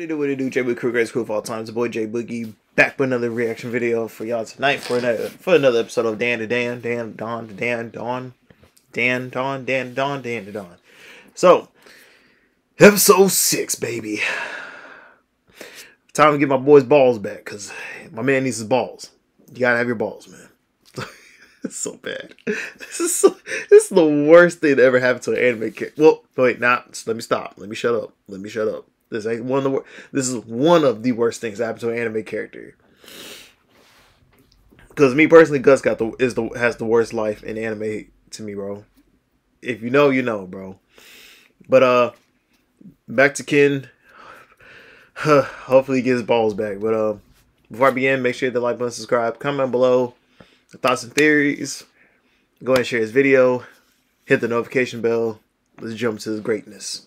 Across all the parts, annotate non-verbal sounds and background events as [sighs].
What do, what do, J Boogie Crew, greatest crew of all time. It's the boy J Boogie back with another reaction video for y'all tonight for another for another episode of Dan to Dan, Dan, Don to Dan, Dawn, Dan, Dawn, Dan, Dawn, Dan to Dawn. So, episode six, baby. Time to get my boy's balls back, cause my man needs his balls. You gotta have your balls, man. [laughs] it's so bad. This is so, this is the worst thing that ever happened to an anime character. Well, wait, nah, let me stop. Let me shut up. Let me shut up. This ain't one of the this is one of the worst things that happened to an anime character. Because me personally, Gus got the is the has the worst life in anime to me, bro. If you know, you know, bro. But uh, back to Ken. [sighs] Hopefully, he gets his balls back. But uh, before I begin, make sure you hit the like button, subscribe, comment below thoughts and theories. Go ahead and share this video. Hit the notification bell. Let's jump to the greatness.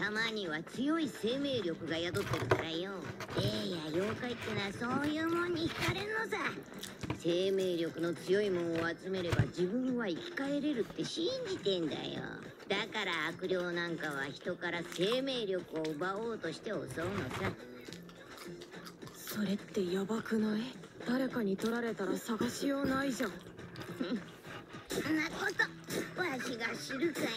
玉はわしの霊力の膜に包まには強い生命力が宿ってるからよ。霊や妖怪ってのはそういうもんに惹かれんのさ。生命力の強いもんを集めれば自分は生き返れるって信じてんだよ。だから悪霊なんかは人から生命力を奪おうとして襲うのさ。それってヤバくない？誰かに取られたら探しようないじゃん。そんなことわしが知るかよ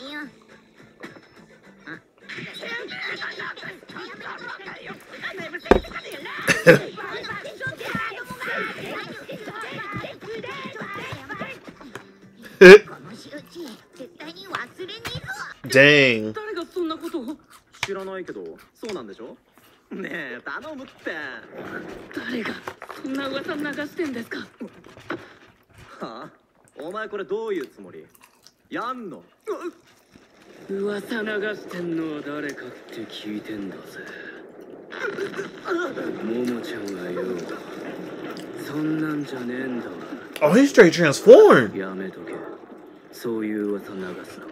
Dang. 誰がそんなことを知らないけどそうなんでしょ？ねえ頼むって。誰がそんな噂流してんですか？はあ？お前これどういうつもり？やんの？噂流してんのは誰かって聞いてんだぜ Oh, he's straight transformed. やめとけそういう噂流すな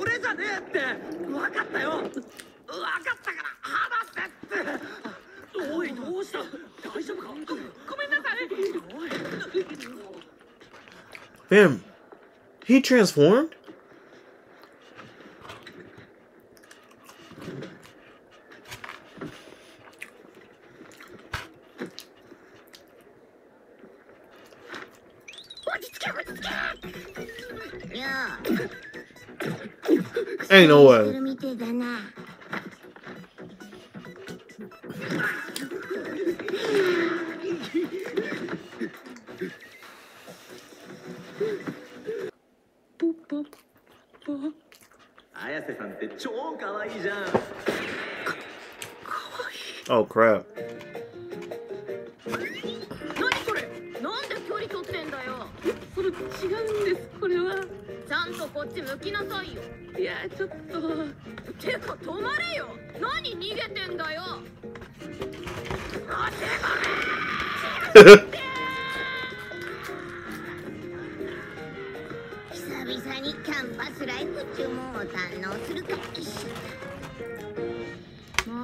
俺じゃねえって分かったよ分かったから話せっておいどうした大丈夫かごめんなさい Damn. He transformed? Ain't no す way. るみてえだなポッポッポ綾瀬さんって超可愛いじゃん Oh crap. ゃんとこっち向きなさいよ。いやちょっと。てか止まれよ。何逃げてんだよ。久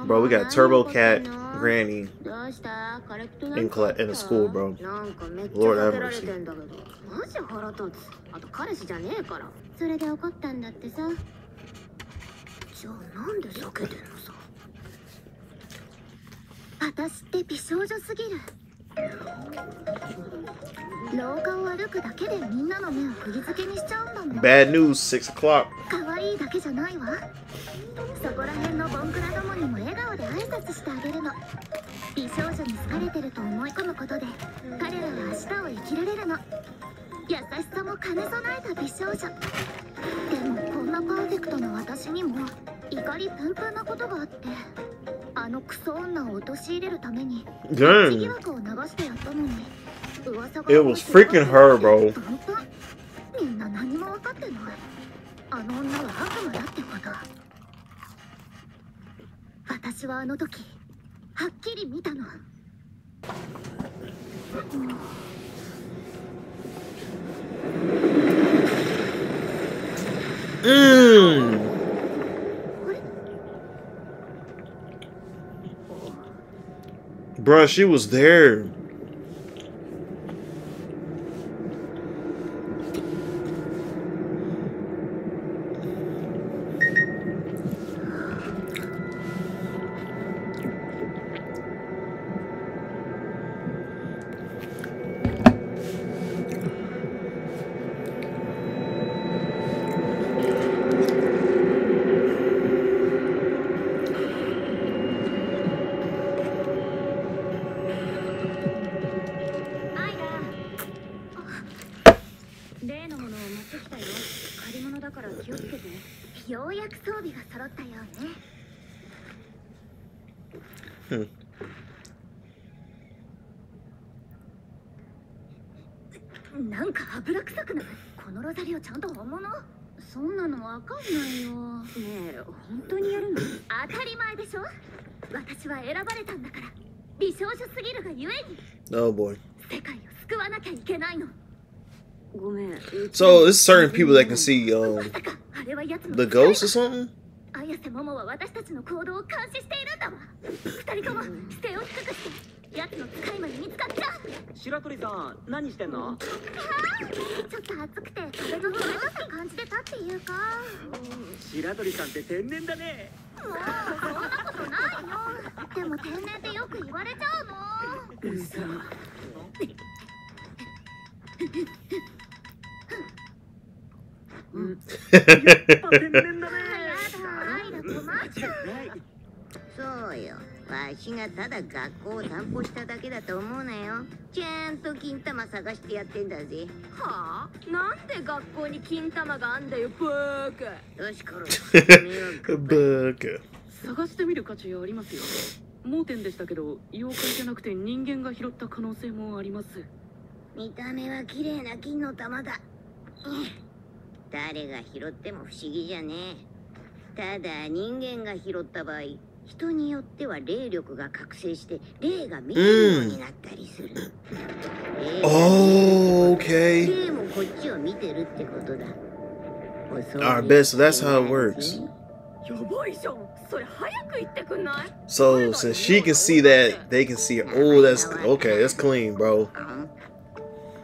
Bro, we got Turbo Cat, Granny. どうしたカレクト In cl in the school, bro. なんかめっちゃ Lord have mercy. てんだけどマジ腹立つあと彼氏じゃねえからそれで怒ったんだってさじゃあなんで避けてんのさ私って美少女すぎる廊下を歩くだけでみんなの目を釘付けにしちゃうんだ Bad news, 6 o'clock. 可愛いだけじゃないわ。そこら辺のボンクラどもにも笑顔で挨拶してあげるの。美少女に好かれてると思い込むことで彼らは明日を生きられるの。優しさも兼ね備えた美少女。でもこんなパーフェクトな私にも怒りプンプンなことがあってあのクソ女を陥れるために疑 Dang. It was freaking her, bro. みんな何も分かってないあの女は悪魔だってこと私はあの時はっきり見たの Bruh, she was there. なんか油臭くない？このロザリオちゃんと本物？そんなのわかんないよ。ねえ本当にやるの？当たり前でしょ？私は選ばれたんだから。美少女すぎるがゆえに。Oh boy. 世界を救わなきゃいけないの。ごめん。So there's certain people that can see um the ghost or something? 綾瀬桃は私たちの行動を監視しているんだわ。二人とも姿勢を低くして奴の使い魔に見つかっちゃう白鳥さん何してんの？ちょっと暑くて壁の取れたって感じでたっていうか。白鳥さんって天然だね。もうそんなことないよ。でも天然ってよく言われちゃうの。うさ。[laughs] 天然だね。やだアイラ困っちゃうはいそうよわしがただ学校を散歩しただけだと思うなよ。ちゃんと金玉探してやってんだぜ。はあ？なんで学校に金玉があんだよバーカよしころ迷惑 Bug. 探してみる価値ありますよ。盲点でしたけど妖怪じゃなくて人間が拾った可能性もあります。見た目は綺麗な金の玉だ。うん。誰が拾っても不思議じゃねえ。ただ人間が拾った場合人によっては霊力が覚醒して霊が見えるようになったりする。おお、OK。霊もこっちを見てるってことだ。あ、ベス、That's how it works。やばいじゃん。それ早く言ってくんない？So since she can see that, they can see. Oh, that's OK. That's clean, bro.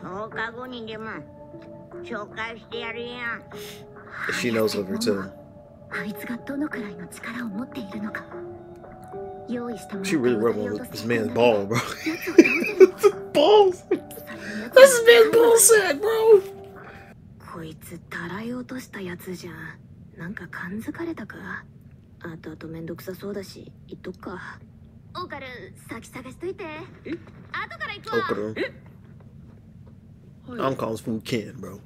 放課後にでも紹介してやるやん。She knows of her too. あいつがどのくらいの力を持っているのか。She really rubbed [laughs] [laughs] こいつ、たらい落としたやつじゃん。なんか感づかれたか？あとあとくさそうだし、行っとか。オーカル、先探しといて。後から行くわ。アンカンスフーケン、bro。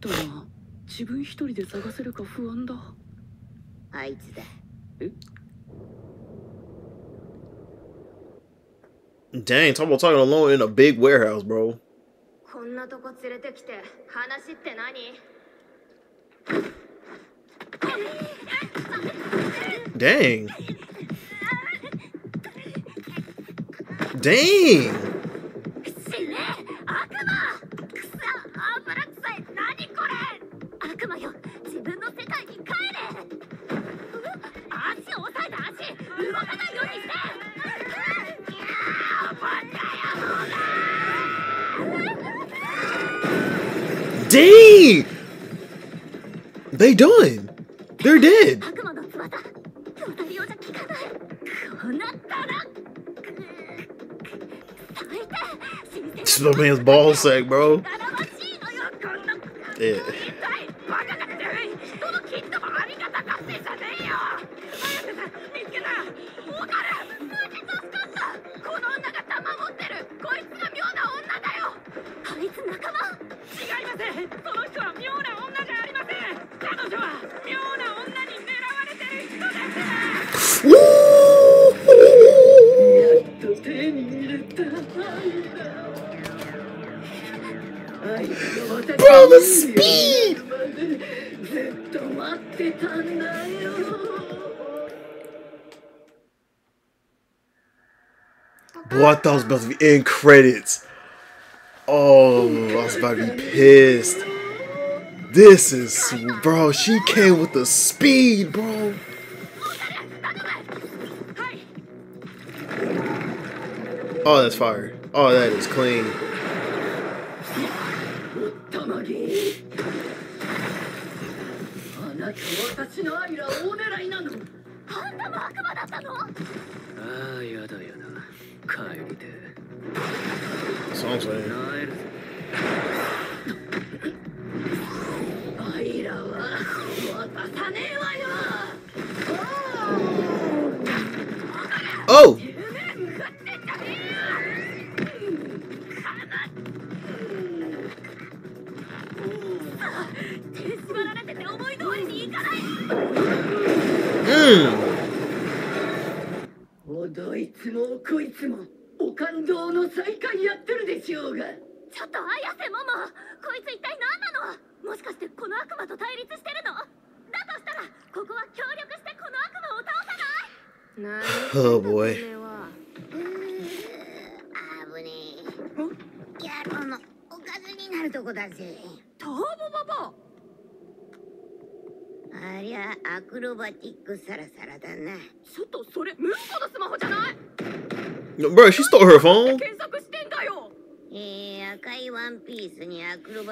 とは、自分一人で探せるか不安だ。あいつだ。え？Dang, talk about talking alone in a big warehouse, bro. こんなとこ連れてきて話って何 Dang. Dang. They done. They're dead. This little man's ball sack, bro. Yeah. Bro, the speed! Bro, I thought it was about to be in credits. Oh, I was about to be pissed. This is, bro, she came with the speed, bro. Oh, that's fire. Oh, that is clean. 私のアイラをお狙いなの。あんたも悪魔だったの？ああやだやだ。帰りて what どいつもこいつもお感動の再会やってるでしょうが。ちょっと綾瀬ママこいつ一体何なの。もしかしてこの悪魔と対立してるの？だとしたらここは協力してこの悪魔を倒さない。[laughs] Oh boy. 危ねえ。野郎のおかずになるとこだぜ。ターボババありゃアクロバティックサラサラだな。ちょっとそれムンコのスマホじゃない？Bro, she stole her phone.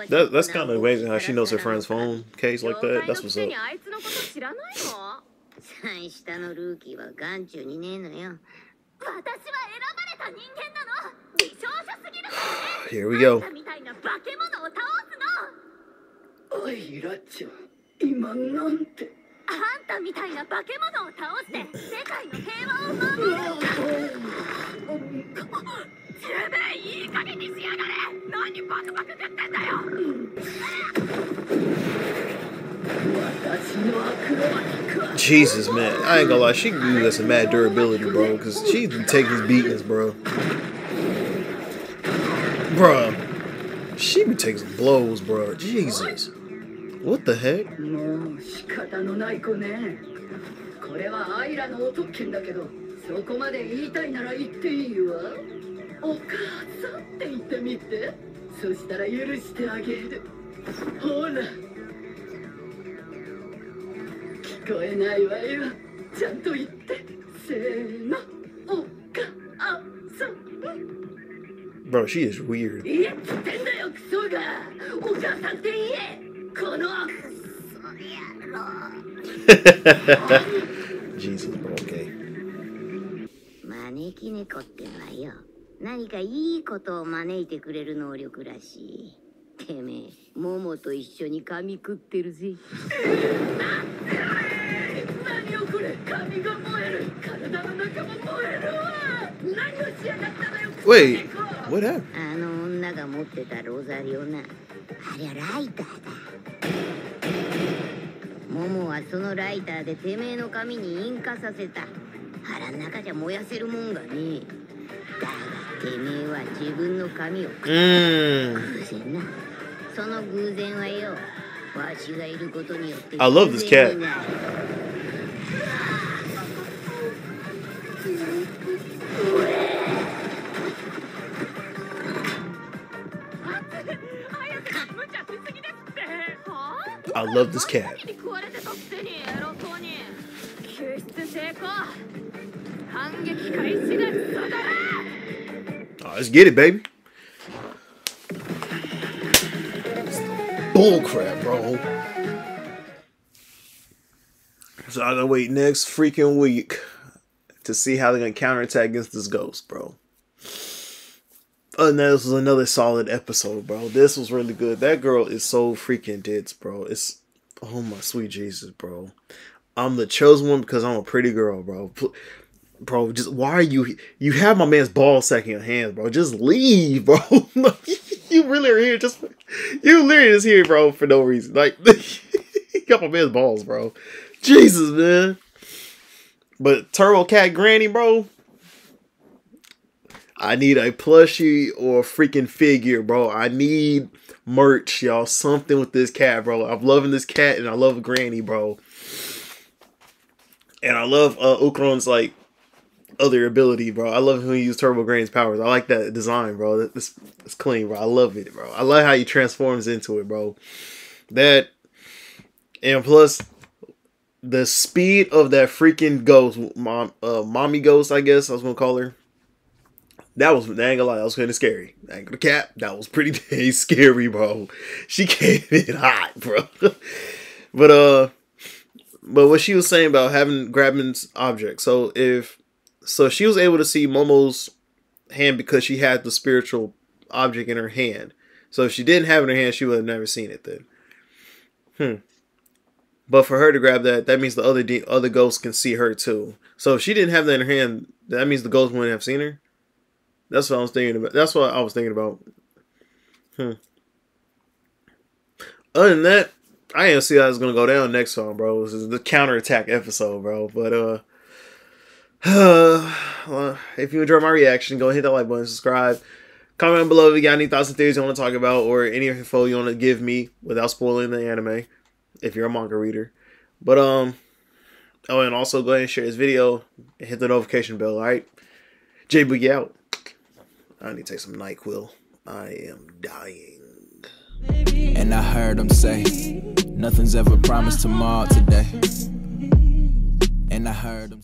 That, that's kind of amazing how she knows her friend's phone case like that. That's what's up. 最下のルーキーは眼中にねえのよ。私は選ばれた人間なの。美少女すぎる。からね Here we go みたいな化け物を倒すの。おいラッチョ今なんてあんたみたいな化け物を倒して世界の平和を守るてめえいい加減にしやがれ何バクバク食ってんだよ私のアクロバティックは Jesus, man. I ain't gonna lie. She can use some mad durability, bro. Because she can take these beatings, bro. Bruh. She be taking some blows, bro. Jesus. What the heck? もう仕方のない子ねこれはアイラのお特権だけどそこまで言いたいなら言っていいわお母さんって言ってみてそしたら許してあげるほら聞こえないわよちゃんと言ってせーのお母さん Bro, she is weird. 言えっつってんだよクソがお母さんって言えこの Jesus, bro. Okay. 招き猫ってのはよ何かいいことを招いてくれる能力らしいてめえモモと一緒に髪食ってるぜ何をこれ髪が燃える体の中も燃えるわ何をしやがったのよ Wait, what happened? あの女が持ってたロザリオなありゃライターだモモはそのライターでてめえの髪に引火させた。腹ん中じゃ燃やせるもんがねえ。だがてめえは自分の髪を Mmm. 偶然な。その偶然はよ。わしがいることによって。I love this cat. I love this cat. Oh, let's get it, baby. Bullcrap, bro. So I gotta wait next freaking week to see how they're gonna counterattack against this ghost, bro. Oh, Than that, this was another solid episode, bro. This was really good. That girl is so freaking dense, bro. It's oh my sweet Jesus, bro. I'm the chosen one because I'm a pretty girl, bro. Bro, just why are you you have my man's ball sack in your hands, bro? Just leave, bro. [laughs] you really are here just you literally just here, bro, for no reason. Like [laughs] you got my man's balls, bro. Jesus, man. But Turbo Cat Granny, bro. I need a plushie or a freaking figure, bro. I need merch, y'all. Something with this cat, bro. I'm loving this cat and I love Granny, bro. And I love uh Ukron's like other ability, bro. I love when he used Turbo Granny's powers. I like that design, bro. It's, it's clean, bro. I love it, bro. I love how he transforms into it, bro. That and plus the speed of that freaking ghost, mom, uh, mommy ghost, I guess I was gonna call her. That was, I ain't gonna lie, that was kind of scary. Ain't gonna cap, that was pretty [laughs] dang scary, bro. She [laughs] came in hot, bro. [laughs] but uh, but what she was saying about having grabbing objects. So if so, she was able to see Momo's hand because she had the spiritual object in her hand. So if she didn't have it in her hand, she would have never seen it then. Hmm. But for her to grab that, that means the other de- other ghosts can see her too. So if she didn't have that in her hand, that means the ghost wouldn't have seen her. That's what I was thinking about. That's what I was thinking about. Hmm. Other than that, I didn't see how it's gonna go down next time, bro. This is the counterattack episode, bro. But uh, uh [sighs] well, if you enjoyed my reaction, go hit that like button, subscribe. Comment below if you got any thoughts and theories you want to talk about or any info you want to give me without spoiling the anime if you're a manga reader. But um oh and also go ahead and share this video and hit the notification bell, alright? J Boogie out. I need to take some NyQuil. I am dying. And I heard him say, Nothing's ever promised tomorrow today. And I heard him